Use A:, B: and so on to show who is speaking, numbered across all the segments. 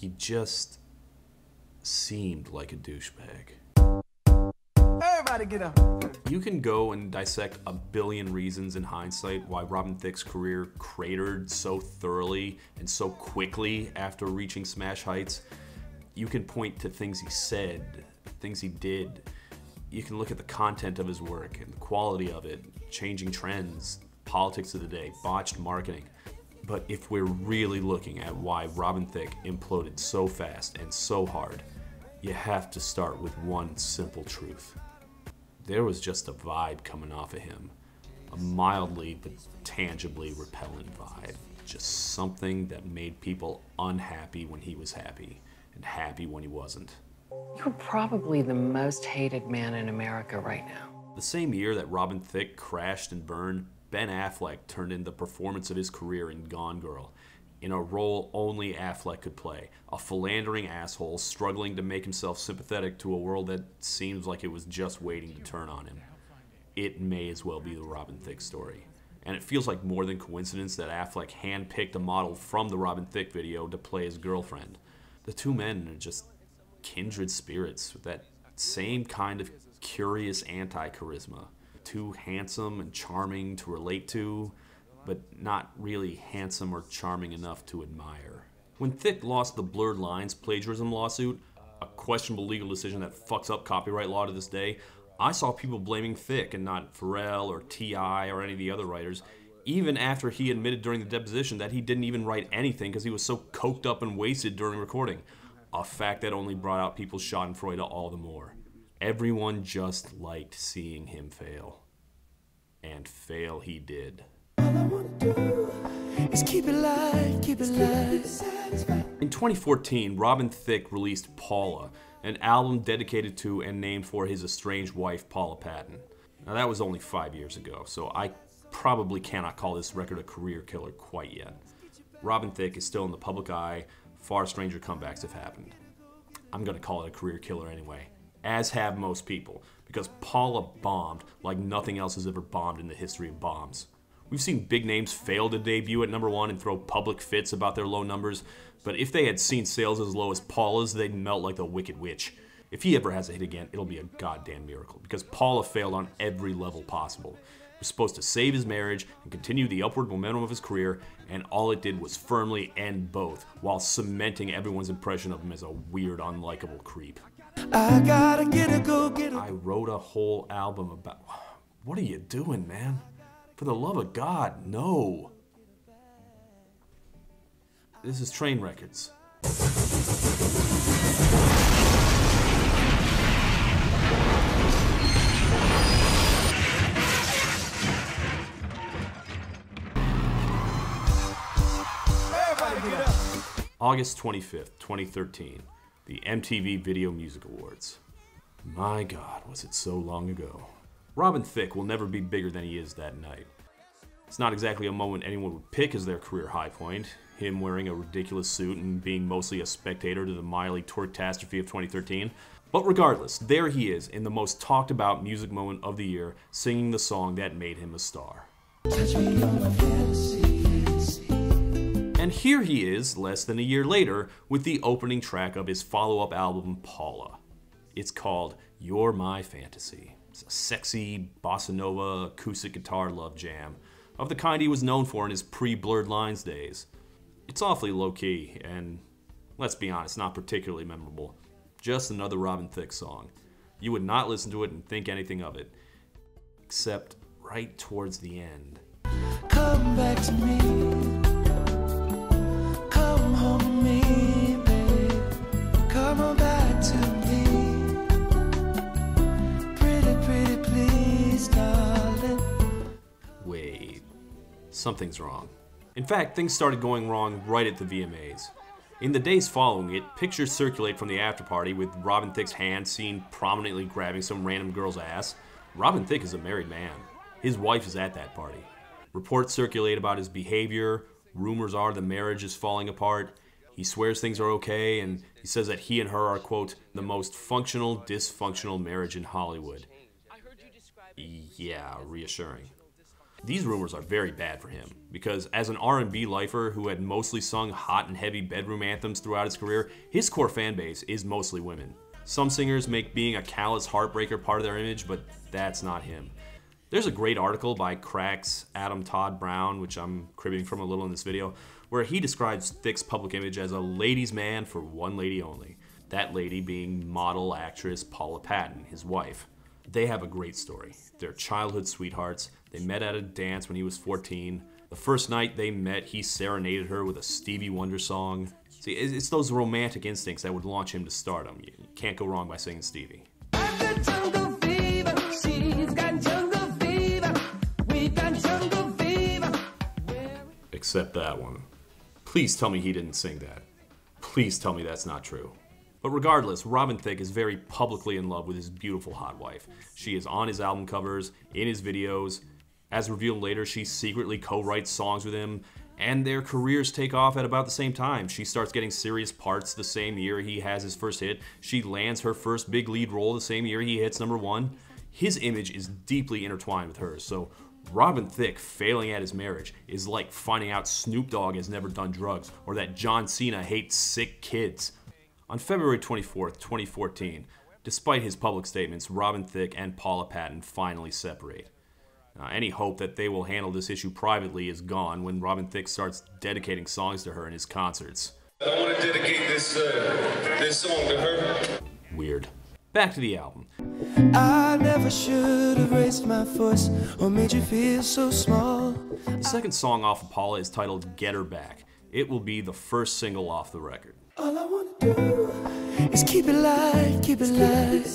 A: he just seemed like a douchebag.
B: Everybody get up.
A: You can go and dissect a billion reasons in hindsight why Robin Thicke's career cratered so thoroughly and so quickly after reaching smash heights. You can point to things he said, things he did. You can look at the content of his work and the quality of it, changing trends, politics of the day, botched marketing. But if we're really looking at why Robin Thicke imploded so fast and so hard, you have to start with one simple truth. There was just a vibe coming off of him. A mildly but tangibly repellent vibe. Just something that made people unhappy when he was happy and happy when he wasn't.
C: You're probably the most hated man in America right now.
A: The same year that Robin Thicke crashed and burned, Ben Affleck turned in the performance of his career in Gone Girl, in a role only Affleck could play a philandering asshole struggling to make himself sympathetic to a world that seems like it was just waiting to turn on him. It may as well be the Robin Thicke story. And it feels like more than coincidence that Affleck handpicked a model from the Robin Thicke video to play his girlfriend. The two men are just kindred spirits with that same kind of curious anti charisma too handsome and charming to relate to, but not really handsome or charming enough to admire. When Thicke lost the Blurred Lines plagiarism lawsuit, a questionable legal decision that fucks up copyright law to this day, I saw people blaming Thicke and not Pharrell or T.I. or any of the other writers, even after he admitted during the deposition that he didn't even write anything because he was so coked up and wasted during recording. A fact that only brought out people's schadenfreude all the more. Everyone just liked seeing him fail. And fail he did.
B: Keep it light, keep it light.
A: In 2014, Robin Thicke released Paula, an album dedicated to and named for his estranged wife, Paula Patton. Now, that was only five years ago, so I probably cannot call this record a career killer quite yet. Robin Thicke is still in the public eye, far stranger comebacks have happened. I'm gonna call it a career killer anyway as have most people, because Paula bombed like nothing else has ever bombed in the history of bombs. We've seen big names fail to debut at number one and throw public fits about their low numbers, but if they had seen sales as low as Paula's, they'd melt like the Wicked Witch. If he ever has a hit again, it'll be a goddamn miracle, because Paula failed on every level possible. It was supposed to save his marriage and continue the upward momentum of his career, and all it did was firmly end both, while cementing everyone's impression of him as a weird, unlikable creep.
B: I gotta get a go get a
A: I wrote a whole album about. What are you doing, man? For the love of God, no. This is Trainwreckords.
B: Everybody get up.
A: August 25th, 2013, the MTV Video Music Awards. My God, was it so long ago. Robin Thicke will never be bigger than he is that night. It's not exactly a moment anyone would pick as their career high point, him wearing a ridiculous suit and being mostly a spectator to the Miley Twerktastrophe of 2013. But regardless, there he is in the most talked about music moment of the year, singing the song that made him a star. And here he is, less than a year later, with the opening track of his follow up album, Paula. It's called You're My Fantasy. It's a sexy, bossa nova, acoustic guitar love jam, of the kind he was known for in his pre blurred lines days. It's awfully low key, and let's be honest, not particularly memorable. Just another Robin Thicke song. You would not listen to it and think anything of it. Except right towards the end.
B: Come back to me.
A: Wait, something's wrong. In fact, things started going wrong right at the VMAs. In the days following it, pictures circulate from the after party with Robin Thicke's hand seen prominently grabbing some random girl's ass. Robin Thicke is a married man. His wife is at that party. Reports circulate about his behavior. Rumors are the marriage is falling apart. He swears things are okay, and he says that he and her are, quote, the most functional, dysfunctional marriage in Hollywood. Yeah, reassuring. These rumors are very bad for him because as an R&B lifer who had mostly sung hot and heavy bedroom anthems throughout his career, his core fan base is mostly women. Some singers make being a callous heartbreaker part of their image, but that's not him. There's a great article by Cracked's Adam Tod Brown, which I'm cribbing from a little in this video, where he describes Thicke's public image as a ladies' man for one lady only. That lady being model actress Paula Patton, his wife. They have a great story. They're childhood sweethearts. They met at a dance when he was 14. The first night they met, he serenaded her with a Stevie Wonder song. See, it's those romantic instincts that would launch him to stardom. You can't go wrong by singing Stevie. Except that one. Please tell me he didn't sing that. Please tell me that's not true. But regardless, Robin Thicke is very publicly in love with his beautiful hot wife. She is on his album covers, in his videos. As revealed later, she secretly co writes songs with him, and their careers take off at about the same time. She starts getting serious parts the same year he has his first hit. She lands her first big lead role the same year he hits number one. His image is deeply intertwined with hers, so Robin Thicke failing at his marriage is like finding out Snoop Dogg has never done drugs or that John Cena hates sick kids. On February 24, 2014, despite his public statements, Robin Thicke and Paula Patton finally separate. Uh, any hope that they will handle this issue privately is gone when Robin Thicke starts dedicating songs to her in his concerts.
D: I want to dedicate this uh, this song to her.
A: Weird. Back to the album.
B: I never should have raised my voice or made you feel so small.
A: The second song off of Paula is titled Get Her Back. It will be the first single off the record.
B: All I wanna do is keep it light, keep it light.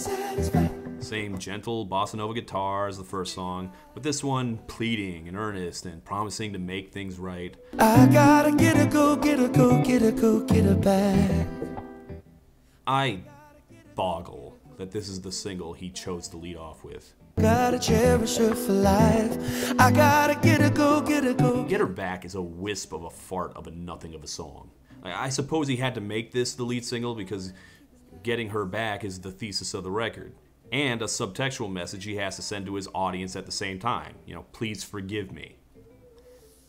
A: Same gentle bossa nova guitar as the first song, but this one pleading and earnest and promising to make things right.
B: I gotta get her, go, get her, go, get her, go, get her back.
A: I boggle that this is the single he chose to lead off with.
B: Gotta cherish her for life. I gotta get her, go, get her, go.
A: Get Her Back is a wisp of a fart of a nothing of a song. I I suppose he had to make this the lead single because getting her back is the thesis of the record. And a subtextual message he has to send to his audience at the same time. You know, please forgive me.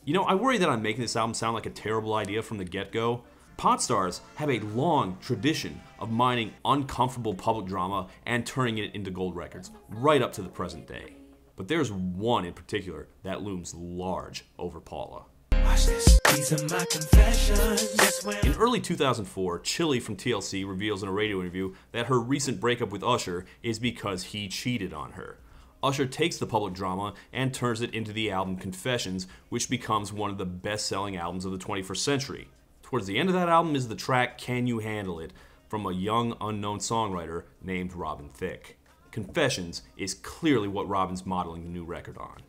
A: You know, I worry that I'm making this album sound like a terrible idea from the get go. Pot stars have a long tradition of mining uncomfortable public drama and turning it into gold records, right up to the present day. But there's one in particular that looms large over Paula.
B: Watch this. These are my confessions. When
A: In early 2004, Chili from TLC reveals in a radio interview that her recent breakup with Usher is because he cheated on her. Usher takes the public drama and turns it into the album Confessions, which becomes one of the best selling albums of the 21st century. Towards the end of that album is the track Can You Handle It from a young unknown songwriter named Robin Thicke. Confessions is clearly what Robin's modeling the new record on.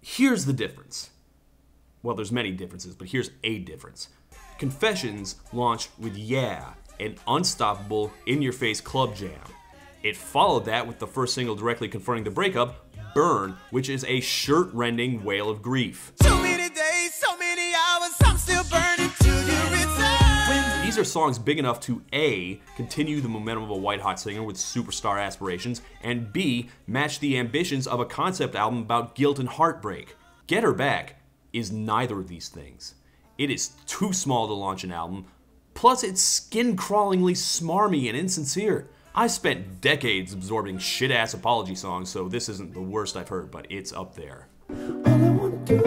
A: Here's the difference well, there's many differences, but here's a difference. Confessions launched with Yeah, an unstoppable, in your face club jam. It followed that with the first single directly confronting the breakup, Burn, which is a shirt rending wail of grief. These are songs big enough to A, continue the momentum of a white hot singer with superstar aspirations, and B, match the ambitions of a concept album about guilt and heartbreak. Get Her Back is neither of these things. It is too small to launch an album, plus, it's skin crawlingly smarmy and insincere. I spent decades absorbing shit ass apology songs, so this isn't the worst I've heard, but it's up there.
B: All I wanna do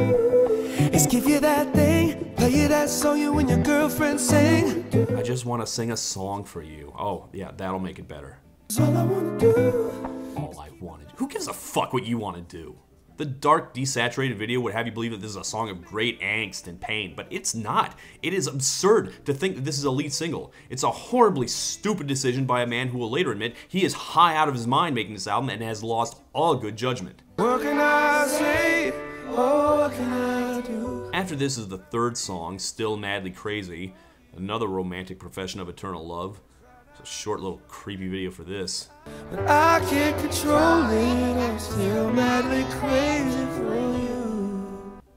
B: is give you that thing, play song you and your girlfriend sing.
A: I just want to sing a song for you. Oh, yeah, that'll make it better.
B: All I wanna do.
A: all I wanted. Who gives a fuck what you want to do? The dark, desaturated video would have you believe that this is a song of great angst and pain, but it's not. It is absurd to think that this is a lead single. It's a horribly stupid decision by a man who will later admit he is high out of his mind making this album and has lost all good judgment.
B: What can I say? Oh, what can I do?
A: After this is the third song, Still Madly Crazy, another romantic profession of eternal love. It's a short little creepy video for this.
B: But I can't control it. I'm still madly crazy for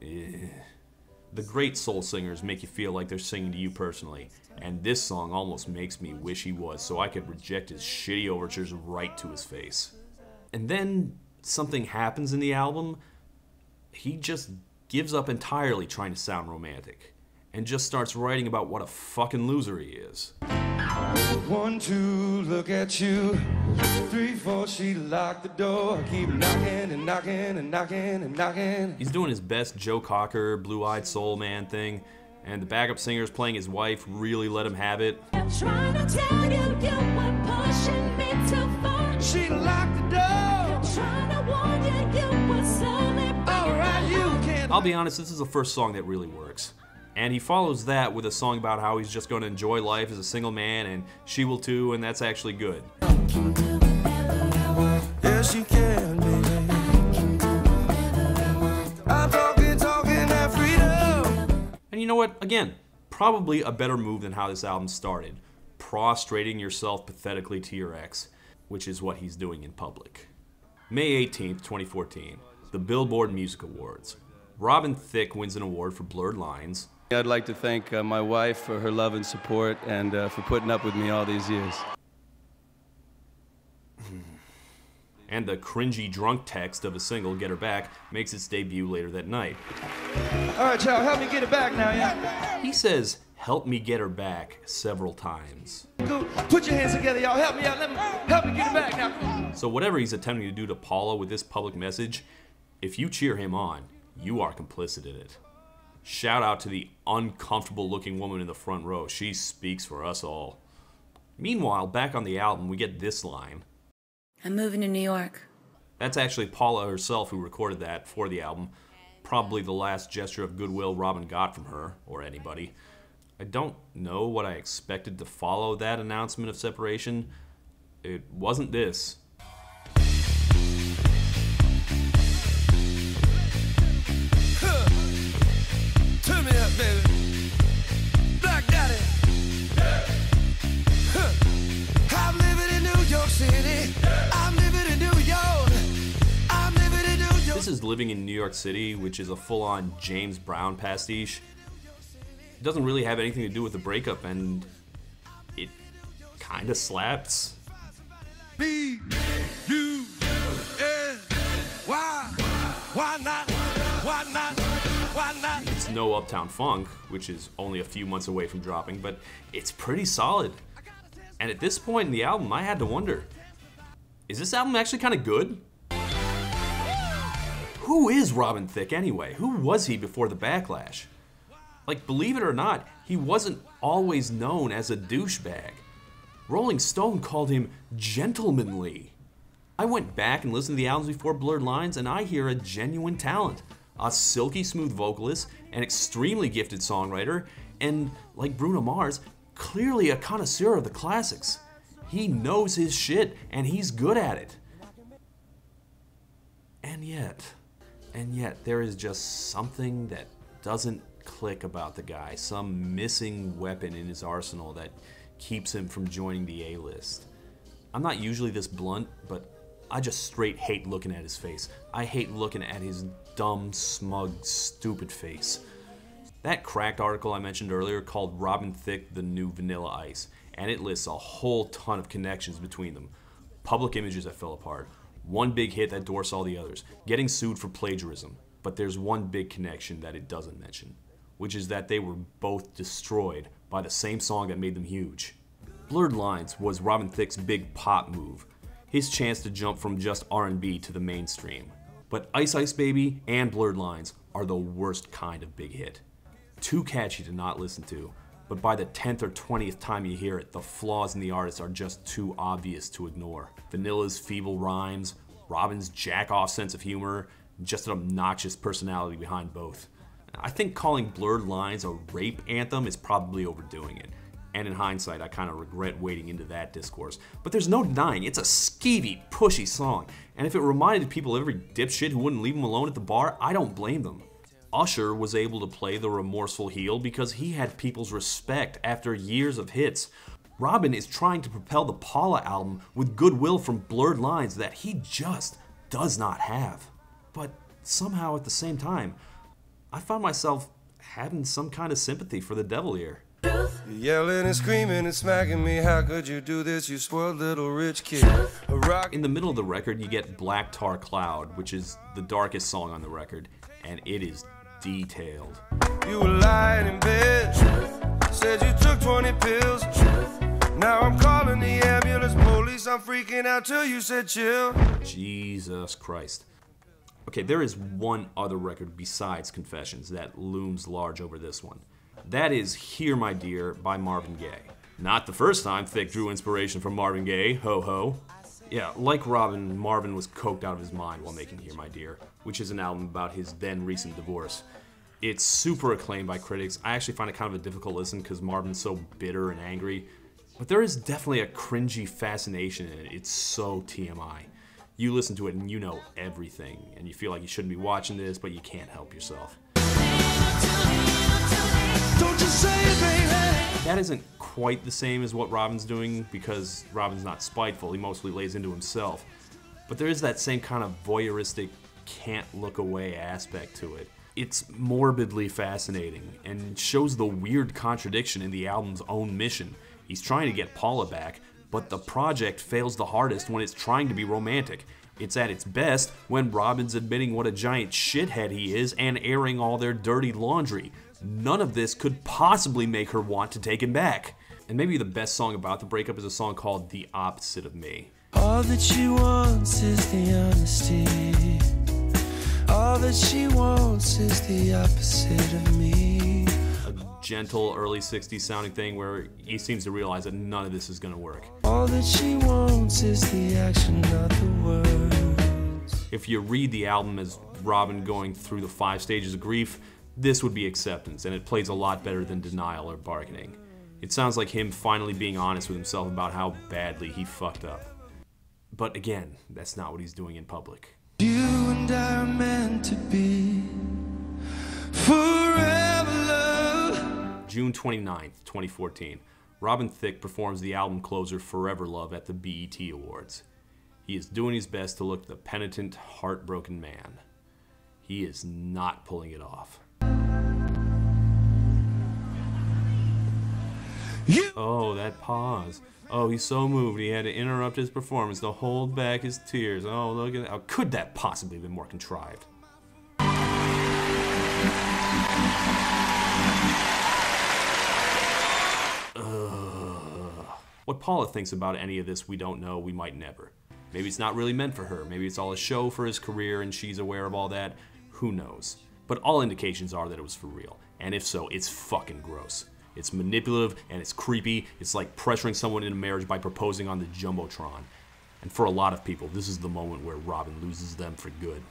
B: you.
A: The great soul singers make you feel like they're singing to you personally, and this song almost makes me wish he was so I could reject his shitty overtures right to his face. And then something happens in the album. he just gives up entirely trying to sound romantic and just starts writing about what a fucking loser he is.
B: One, two, look at you. Three, four, she locked the door. Keep knocking and knocking and knocking and knocking.
A: He's doing his best Joe Cocker, blue eyed soul man thing, and the backup singer is playing his wife really let him have it.
E: I'm trying to tell you you were pushing me too far.
B: She locked the door.
A: I'll be honest, this is the first song that really works. And he follows that with a song about how he's just going to enjoy life as a single man, and she will too, and that's actually good.
B: Yes, you can, baby. I'm talking, talking that freedom.
A: And you know what? Again, probably a better move than how this album started prostrating yourself pathetically to your ex, which is what he's doing in public. May 18th, 2014, the Billboard Music Awards. Robin Thicke wins an award for Blurred Lines,
F: I'd like to thank uh, my wife for her love and support and uh, for putting up with me all these years.
A: and the cringy drunk text of a single, Get Her Back, makes its debut later that night.
B: Alright, y'all, help me get it back now, yeah?
A: He says, Help me get her back several times.
B: Go, put your hands together, y'all. Help me out. Let me help me get it back now.
A: So, whatever he's attempting to do to Paula with this public message, if you cheer him on, you are complicit in it. Shout out to the uncomfortable looking woman in the front row. She speaks for us all. Meanwhile, back on the album, we get this line.
G: I'm moving to New York.
A: That's actually Paula herself who recorded that for the album. Probably the last gesture of goodwill Robin got from her, or anybody. I don't know what I expected to follow that announcement of separation. It wasn't this. Is Living in New York City, which is a full on James Brown pastiche. It doesn't really have anything to do with the breakup, and it kind of slaps.
B: Me, you, and why? Why not? Why not? Why not?
A: It's no Uptown Funk, which is only a few months away from dropping, but it's pretty solid. And at this point in the album, I had to wonder is this album actually kind of good? Who is Robin Thicke anyway? Who was he before the backlash? Like, believe it or not, he wasn't always known as a douchebag. Rolling Stone called him gentlemanly. I went back and listened to the albums before Blurred Lines, and I hear a genuine talent. A silky smooth vocalist, an extremely gifted songwriter, and, like Bruno Mars, clearly a connoisseur of the classics. He knows his shit, and he's good at it. And yet, and yet, there is just something that doesn't click about the guy. Some missing weapon in his arsenal that keeps him from joining the A list. I'm not usually this blunt, but I just straight hate looking at his face. I hate looking at his dumb, smug, stupid face. That cracked article I mentioned earlier called Robin Thicke the New Vanilla Ice, and it lists a whole ton of connections between them. Public images that fell apart, one big hit that dwarfs all the others, getting sued for plagiarism. But there's one big connection that it doesn't mention, which is that they were both destroyed by the same song that made them huge. Blurred Lines was Robin Thicke's big pop move, his chance to jump from just R&B to the mainstream. But Ice Ice Baby and Blurred Lines are the worst kind of big hit. Too catchy to not listen to, but by the 10th or 20th time you hear it, the flaws in the artist are just too obvious to ignore. Vanilla's feeble rhymes, Robin's jack off sense of humor, just an obnoxious personality behind both. I think calling Blurred Lines a rape anthem is probably overdoing it. And in hindsight, I kind of regret wading into that discourse. But there's no denying it's a skeevy, pushy song. And if it reminded people of every dipshit who wouldn't leave them alone at the bar, I don't blame them. Usher was able to play the remorseful heel because he had people's respect after years of hits. Robin is trying to propel the Paula album with goodwill from Blurred Lines that he just does not have. But somehow at the same time, I found myself having some kind of sympathy for the devil here.
B: Yelling and screaming and smacking me. How could you do this, you spoiled little rich kid? Rock.
A: In the middle of the record, you get Black Tar Cloud, which is the darkest song on the record, and it is detailed.
B: You were lying in bed. Said you took 20 pills. Now I'm calling the ambulance police. I'm freaking out till you said chill.
A: Jesus Christ. Okay, there is one other record besides Confessions that looms large over this one. That is Here My Dear by Marvin Gaye. Not the first time Thicke drew inspiration from Marvin Gaye, ho ho. Yeah, like Robin, Marvin was coked out of his mind while making Here My Dear, which is an album about his then recent divorce. It's super acclaimed by critics. I actually find it kind of a difficult listen because Marvin's so bitter and angry, but there is definitely a cringy fascination in it. It's so TMI. You listen to it and you know everything, and you feel like you shouldn't be watching this, but you can't help yourself. That isn't quite the same as what Robin's doing because Robin's not spiteful, he mostly lays into himself. But there is that same kind of voyeuristic, can't look away aspect to it. It's morbidly fascinating and shows the weird contradiction in the album's own mission. He's trying to get Paula back, but the project fails the hardest when it's trying to be romantic. It's at its best when Robin's admitting what a giant shithead he is and airing all their dirty laundry. None of this could possibly make her want to take him back. And maybe the best song about the breakup is a song called The Opposite of Me.
B: All that she wants is the honesty. All that she wants is the opposite of me.
A: A gentle early 60s sounding thing where he seems to realize that none of this is going to work.
B: All that she wants is the action, not the words.
A: If you read the album as Robin going through the five stages of grief, this would be acceptance, and it plays a lot better than denial or bargaining. It sounds like him finally being honest with himself about how badly he fucked up. But again, that's not what he's doing in public.
B: You and I are meant to be forever love.
A: June 29th, 2014, Robin Thicke performs the album closer Forever Love at the BET Awards. He is doing his best to look the penitent, heartbroken man. He is not pulling it off.
B: You
A: Oh, that pause. Oh, he's so moved he had to interrupt his performance to hold back his tears. Oh, look at that. How could that possibly have been more contrived? What Paula thinks about any of this, we don't know. We might never. Maybe it's not really meant for her. Maybe it's all a show for his career and she's aware of all that. Who knows? But all indications are that it was for real. And if so, it's fucking gross. It's manipulative and it's creepy. It's like pressuring someone into marriage by proposing on the Jumbotron. And for a lot of people, this is the moment where Robin loses them for good.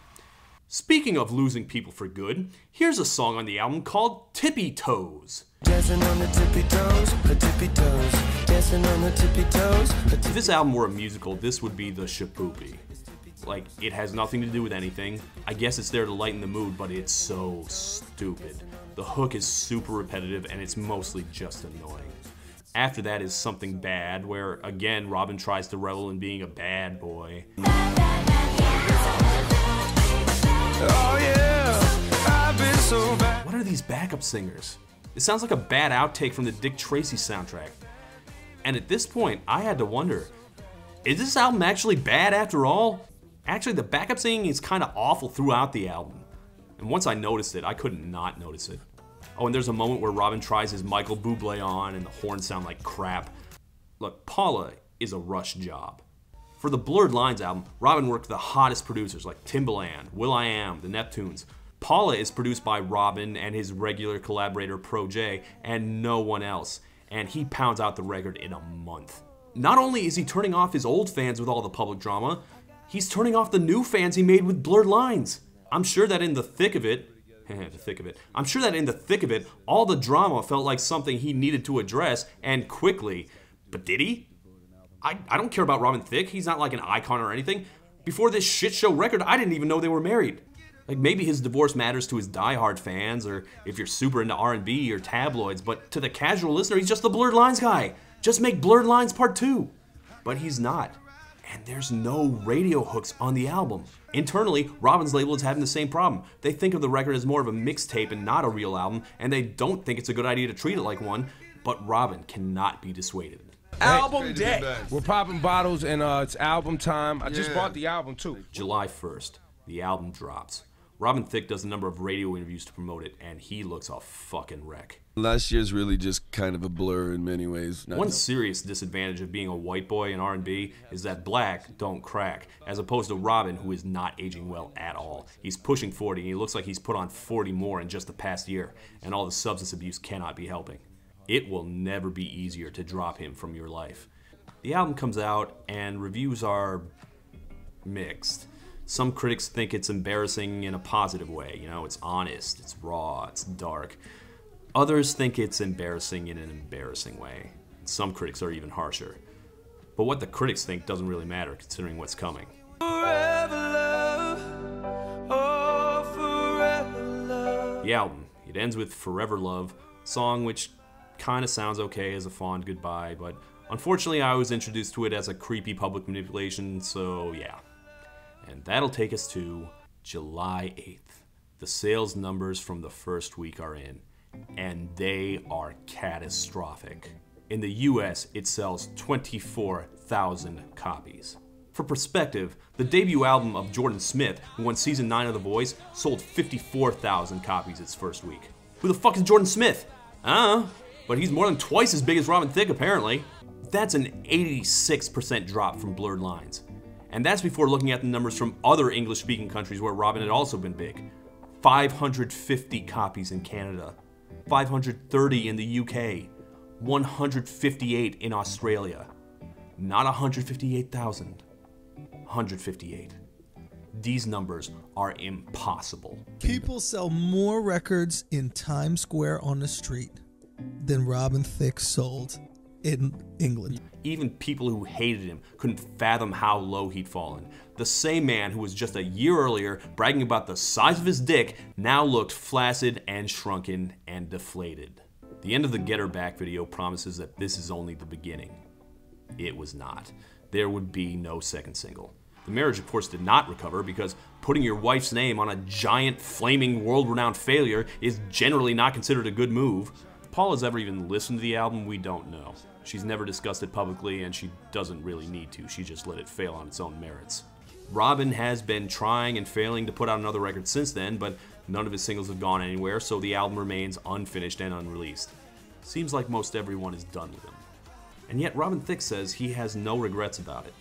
A: Speaking of losing people for good, here's a song on the album called Tippy Toes.
B: dancing on the tippy toes, the tippy toes, dancing on the tippy toes. The
A: If this album were a musical, this would be the Shipoopi. Like, it has nothing to do with anything. I guess it's there to lighten the mood, but it's so stupid. The hook is super repetitive and it's mostly just annoying. After that is Something Bad, where again Robin tries to revel in being a bad boy.
B: Oh yeah, I've been so bad.
A: What are these backup singers? It sounds like a bad outtake from the Dick Tracy soundtrack. And at this point, I had to wonder is this album actually bad after all? Actually, the backup singing is kind of awful throughout the album. And once I noticed it, I couldn't not notice it. Oh, and there's a moment where Robin tries his Michael Bublé on and the horns sound like crap. Look, Paula is a rush job. For the Blurred Lines album, Robin worked the hottest producers like Timbaland, will.i.am, the Neptunes. Paula is produced by Robin and his regular collaborator Pro Jay and no one else, and he pounds out the record in a month. Not only is he turning off his old fans with all the public drama, he's turning off the new fans he made with Blurred Lines. I'm sure that in the thick of it, the thick of it. I'm sure that in the thick of it, all the drama felt like something he needed to address and quickly. But did he? I, I don't care about Robin Thicke. He's not like an icon or anything. Before this shit show record, I didn't even know they were married. Like maybe his divorce matters to his diehard fans, or if you're super into R&B or tabloids. But to the casual listener, he's just the Blurred Lines guy. Just make Blurred Lines Part Two. But he's not. And there's no radio hooks on the album. Internally, Robin's label is having the same problem. They think of the record as more of a mixtape and not a real album, and they don't think it's a good idea to treat it like one. But Robin cannot be dissuaded.
H: Album day. We're popping bottles and uh, it's album time. I just bought the album too.
A: July 1st, the album drops. Robin Thicke does a number of radio interviews to promote it, and he looks a fucking wreck.
F: Last year's really just kind of a blur in many ways. Not
A: One serious disadvantage of being a white boy in R&B is that black don't crack, as opposed to Robin, who is not aging well at all. He's pushing 40, and he looks like he's put on 40 more in just the past year, and all the substance abuse cannot be helping. It will never be easier to drop him from your life. The album comes out, and reviews are mixed. Some critics think it's embarrassing in a positive way. You know, it's honest, it's raw, it's dark. Others think it's embarrassing in an embarrassing way. Some critics are even harsher. But what the critics think doesn't really matter considering what's coming.
B: Forever love, oh, forever love.
A: The album, it ends with Forever Love, song which kind of sounds okay as a fond goodbye, but unfortunately I was introduced to it as a creepy public manipulation, so yeah. And that'll take us to July 8th. The sales numbers from the first week are in, and they are catastrophic. In the US, it sells 24,000 copies. For perspective, the debut album of Jordan Smith, who won season 9 of The Voice, sold 54,000 copies its first week. Who the fuck is Jordan Smith? I but he's more than twice as big as Robin Thicke apparently. That's an 86% drop from Blurred Lines. And that's before looking at the numbers from other English speaking countries where Robin had also been big 550 copies in Canada, 530 in the UK, 158 in Australia. Not 158,000, 158. These numbers are impossible.
I: People sell more records in Times Square on the street than Robin Thicke sold in England.
A: Even people who hated him couldn't fathom how low he'd fallen. The same man who was just a year earlier bragging about the size of his dick now looked flaccid and shrunken and deflated. The end of the Get Her Back video promises that this is only the beginning. It was not. There would be no second single. The marriage, of course, did not recover because putting your wife's name on a giant, flaming, world renowned failure is generally not considered a good move. Paul has ever even listened to the album, we don't know. She's never discussed it publicly, and she doesn't really need to. She just let it fail on its own merits. Robin has been trying and failing to put out another record since then, but none of his singles have gone anywhere, so the album remains unfinished and unreleased. Seems like most everyone is done with him. And yet, Robin Thicke says he has no regrets about it.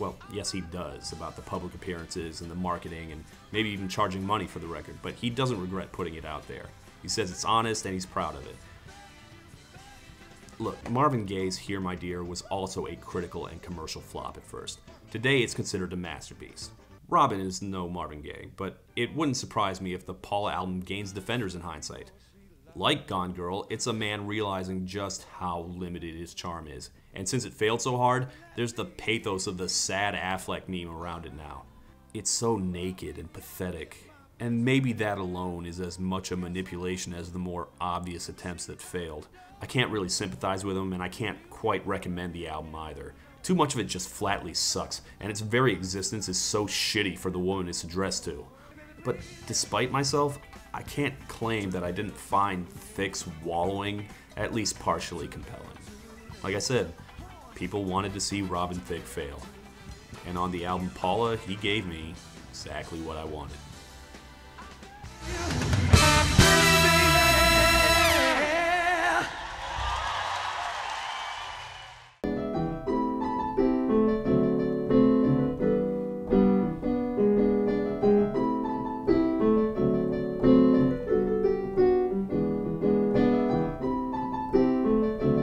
A: Well, yes, he does, about the public appearances and the marketing and maybe even charging money for the record, but he doesn't regret putting it out there. He says it's honest and he's proud of it. Look, Marvin Gaye's Here My Dear was also a critical and commercial flop at first. Today it's considered a masterpiece. Robin is no Marvin Gaye, but it wouldn't surprise me if the Paula album gains defenders in hindsight. Like Gone Girl, it's a man realizing just how limited his charm is. And since it failed so hard, there's the pathos of the sad Affleck meme around it now. It's so naked and pathetic, and maybe that alone is as much a manipulation as the more obvious attempts that failed. I can't really sympathize with them, and I can't quite recommend the album either. Too much of it just flatly sucks, and its very existence is so shitty for the woman it's addressed to. But despite myself, I can't claim that I didn't find Thicke's wallowing at least partially compelling. Like I said, people wanted to see Robin Thicke fail. And on the album Paula, he gave me exactly what I wanted.